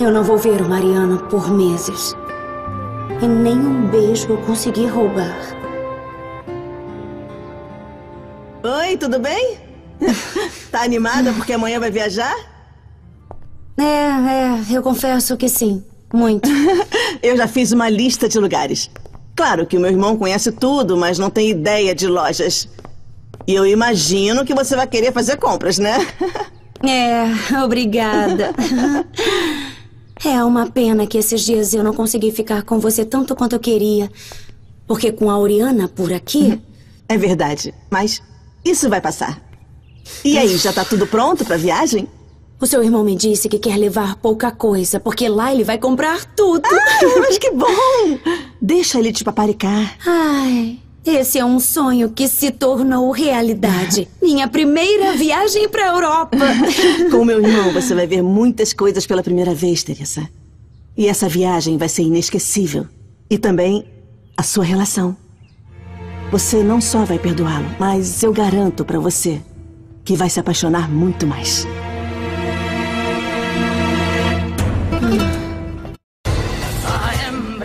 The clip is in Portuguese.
Eu não vou ver o Mariana por meses. E nem um beijo eu consegui roubar. Oi, tudo bem? tá animada porque amanhã vai viajar? É, é, eu confesso que sim. Muito. eu já fiz uma lista de lugares. Claro que o meu irmão conhece tudo, mas não tem ideia de lojas. E eu imagino que você vai querer fazer compras, né? É, obrigada. É uma pena que esses dias eu não consegui ficar com você tanto quanto eu queria. Porque com a Oriana por aqui. É verdade, mas isso vai passar. E aí, já tá tudo pronto pra viagem? O seu irmão me disse que quer levar pouca coisa, porque lá ele vai comprar tudo. Ah, mas que bom! Deixa ele te paparicar. Ai, esse é um sonho que se tornou realidade. Minha primeira viagem pra Europa. Com meu irmão, você vai ver muitas coisas pela primeira vez, Teresa. E essa viagem vai ser inesquecível. E também a sua relação. Você não só vai perdoá-lo, mas eu garanto para você que vai se apaixonar muito mais. I am